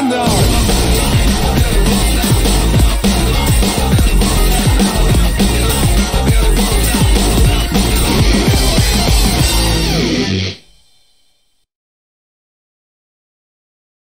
bartender.